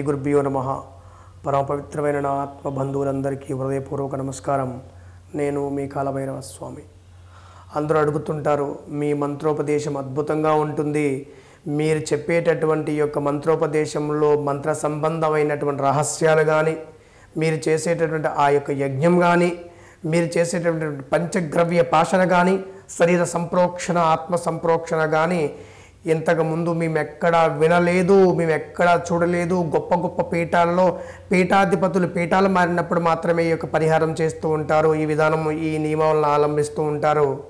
శ్రీ గురుభ్యో నమ. పరమపవిత్రమైన నా ఆత్మ బంధువులందరికీ హృదయపూర్వక నమస్కారం. నేను మీ కాలభైరవ స్వామి అందరూ అడుగుతుంటారు మీ మంత్రోపదేశం అద్భుతంగా ఉంటుంది. మీరు చెప్పేటటువంటి యొక్క మంత్రోపదేశంలో మంత్ర సంబంధమైనటువంటి రహస్యాలు కానీ మీరు చేసేటటువంటి ఆ యొక్క యజ్ఞం కానీ మీరు చేసేటటువంటి పంచగ్రవ్య పాషణ కానీ శరీర సంప్రోక్షణ ఆత్మ సంప్రోక్షణ కానీ ఇంతకు ముందు వినలేదు మేమెక్కడా చూడలేదు. గొప్ప గొప్ప పీఠాల్లో పీఠాధిపతులు పీఠాలు మారినప్పుడు మాత్రమే ఈ యొక్క పరిహారం చేస్తూ ఉంటారు. ఈ విధానం ఈ నియమాలను అవలంబిస్తూ ఉంటారు.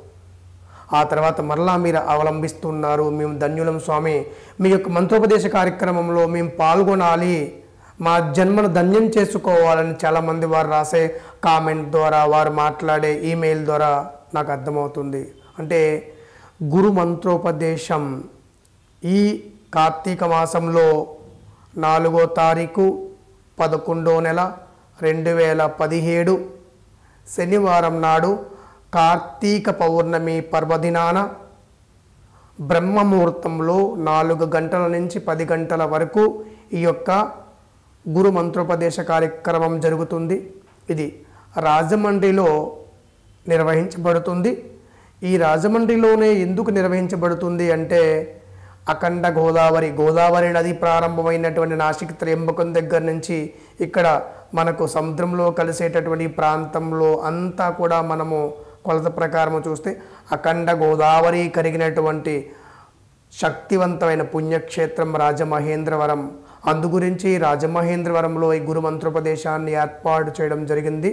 ఆ తర్వాత మరలా మీరు అవలంబిస్తున్నారు. మేము ధన్యులం స్వామి. మీ యొక్క మంత్రోపదేశ కార్యక్రమంలో మేము పాల్గొనాలి. మా జన్మను ధన్యం చేసుకోవాలని చాలామంది వారు రాసే కామెంట్ ద్వారా వారు మాట్లాడే ఈమెయిల్ ద్వారా నాకు అర్థమవుతుంది. అంటే గురు మంత్రోపదేశం ఈ కార్తీక మాసంలో నాలుగో తారీఖు పదకొండో నెల రెండు వేల పదిహేడు శనివారం నాడు కార్తీక పౌర్ణమి పర్వదినాన బ్రహ్మముహూర్తంలో నాలుగు గంటల నుంచి పది గంటల వరకు ఈ యొక్క గురు మంత్రోపదేశ కార్యక్రమం జరుగుతుంది. ఇది రాజమండ్రిలో నిర్వహించబడుతుంది. ఈ రాజమండ్రిలోనే ఎందుకు నిర్వహించబడుతుంది అంటే అఖండ గోదావరి గోదావరి నది ప్రారంభమైనటువంటి నాసిక్ త్రయంబకం దగ్గర నుంచి ఇక్కడ మనకు సముద్రంలో కలిసేటటువంటి ప్రాంతంలో అంతా కూడా మనము కొలత ప్రకారం చూస్తే అఖండ గోదావరి కరిగినటువంటి శక్తివంతమైన పుణ్యక్షేత్రం రాజమహేంద్రవరం. అందు గురించి రాజమహేంద్రవరంలో ఈ గురుమంత్రోపదేశాన్ని ఏర్పాటు చేయడం జరిగింది.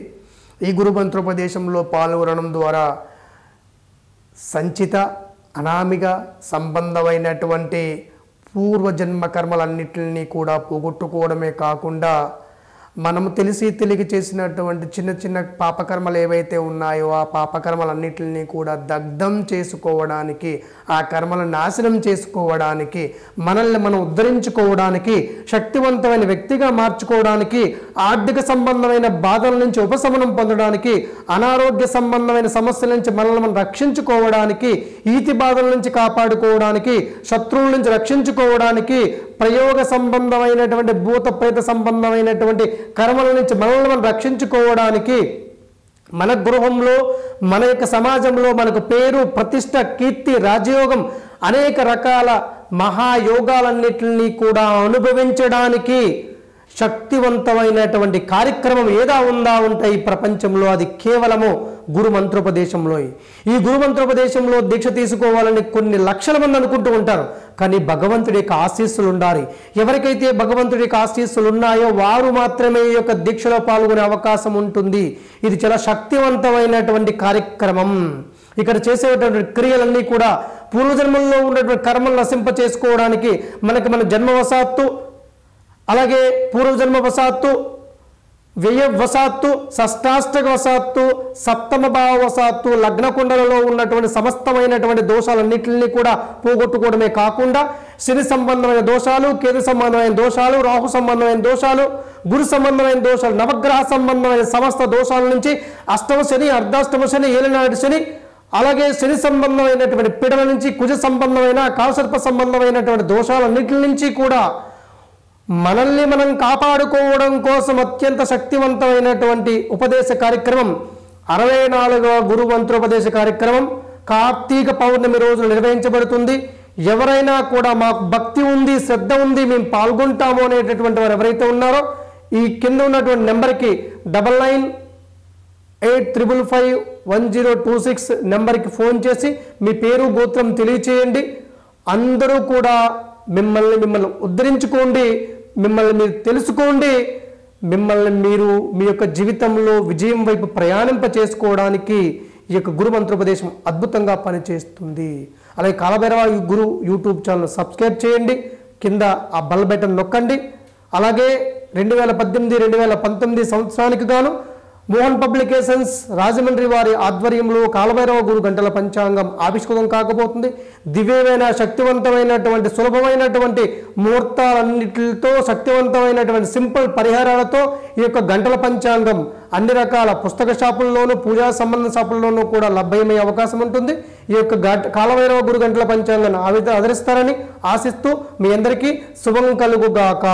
ఈ గురుమంత్రోపదేశంలో పాల్గొనడం ద్వారా సంచిత అనామిగా సంబంధమైనటువంటి పూర్వజన్మ కర్మలన్నిటిని కూడా పోగొట్టుకోవడమే కాకుండా మనము తెలిసి తెలియక చేసినటువంటి చిన్న చిన్న పాపకర్మలు ఏవైతే ఉన్నాయో ఆ పాపకర్మలన్నిటిని కూడా దగ్ధం చేసుకోవడానికి ఆ కర్మలను నాశనం చేసుకోవడానికి మనల్ని మనం ఉద్ధరించుకోవడానికి శక్తివంతమైన వ్యక్తిగా మార్చుకోవడానికి ఆర్థిక సంబంధమైన బాధల నుంచి ఉపశమనం పొందడానికి అనారోగ్య సంబంధమైన సమస్యల నుంచి మనల్ని మనం రక్షించుకోవడానికి ఈతి బాధల నుంచి కాపాడుకోవడానికి శత్రువుల నుంచి రక్షించుకోవడానికి ప్రయోగ సంబంధమైనటువంటి భూత ప్రేత సంబంధమైనటువంటి కర్మల నుంచి మనల్ని మనం రక్షించుకోవడానికి మన గృహంలో మన యొక్క సమాజంలో మనకు పేరు ప్రతిష్ట కీర్తి రాజయోగం అనేక రకాల మహాయోగాలన్నిటిని కూడా అనుభవించడానికి శక్తివంతమైనటువంటి కార్యక్రమం ఏదా ఉందా ఉంటే ఈ ప్రపంచంలో అది కేవలము గురు మంత్రోపదేశంలో ఈ గురు మంత్రోపదేశంలో దీక్ష తీసుకోవాలని కొన్ని లక్షల మంది అనుకుంటూ ఉంటారు. కానీ భగవంతుడి యొక్క ఆశీస్సులు ఉండాలి. ఎవరికైతే భగవంతుడి యొక్క ఆశీస్సులు ఉన్నాయో వారు మాత్రమే ఈ యొక్క దీక్షలో పాల్గొనే అవకాశం ఉంటుంది. ఇది చాలా శక్తివంతమైనటువంటి కార్యక్రమం. ఇక్కడ చేసేటటువంటి క్రియలన్నీ కూడా పూర్వజన్మల్లో ఉన్నటువంటి కర్మలు నశింప చేసుకోవడానికి మనకి మన జన్మవశాత్తు అలాగే పూర్వజన్మ వశాత్తు వ్యయ వశాత్తు షష్టాష్టక వశాత్తు సప్తమ భావ వశాత్తు లగ్నకుండలలో ఉన్నటువంటి సమస్తమైనటువంటి దోషాలన్నింటినీ కూడా పోగొట్టుకోవడమే కాకుండా శని సంబంధమైన దోషాలు కేతు సంబంధమైన దోషాలు రాహు సంబంధమైన దోషాలు గురు సంబంధమైన దోషాలు నవగ్రహ సంబంధమైన సమస్త దోషాల నుంచి అష్టమ శని అర్ధాష్టమ శని ఏలినాటి శని అలాగే శని సంబంధమైనటువంటి పిడల నుంచి కుజ సంబంధమైన కాలసర్ప సంబంధమైనటువంటి దోషాలన్నింటి నుంచి కూడా మనల్ని మనం కాపాడుకోవడం కోసం అత్యంత శక్తివంతమైనటువంటి ఉపదేశ కార్యక్రమం అరవై నాలుగవ గురు మంత్రోపదేశ కార్యక్రమం కార్తీక పౌర్ణమి రోజు నిర్వహించబడుతుంది. ఎవరైనా కూడా మాకు భక్తి ఉంది శ్రద్ధ ఉంది మేము పాల్గొంటాము అనేటటువంటి వారు ఎవరైతే ఉన్నారో ఈ కింద ఉన్నటువంటి నెంబర్కి double nine eight triple five one zero two six నెంబర్కి ఫోన్ చేసి మీ పేరు గోత్రం తెలియచేయండి. అందరూ కూడా మిమ్మల్ని మిమ్మల్ని ఉద్ధరించుకోండి. మిమ్మల్ని మీరు తెలుసుకోండి. మిమ్మల్ని మీరు మీ యొక్క జీవితంలో విజయం వైపు ప్రయాణింప చేసుకోవడానికి ఈ యొక్క గురు మంత్రోపదేశం అద్భుతంగా పనిచేస్తుంది. అలాగే Kalabhairava Guru YouTube channel subscribe చేయండి. కింద ఆ బల్ బటన్ నొక్కండి. అలాగే రెండు వేల పద్దెనిమిది రెండు వేల పంతొమ్మిది సంవత్సరానికి గాను మోహన్ పబ్లికేషన్స్ రాజమండ్రి వారి ఆధ్వర్యంలో కాలభైరవ గురు గంటల పంచాంగం ఆవిష్కృతం కాకపోతుంది. దివ్యమైన శక్తివంతమైనటువంటి సులభమైనటువంటి ముహూర్తాలన్నిటితో శక్తివంతమైనటువంటి సింపుల్ పరిహారాలతో ఈ యొక్క గంటల పంచాంగం అన్ని రకాల పుస్తక షాపుల్లోనూ పూజా సంబంధ షాపుల్లోనూ కూడా లభ్యమయ్యే అవకాశం ఉంటుంది. ఈ యొక్క కాలభైరవ గురు గంటల పంచాంగాన్ని ఆవిధ ఆదరిస్తారని ఆశిస్తూ మీ అందరికీ శుభం కలుగుగాక.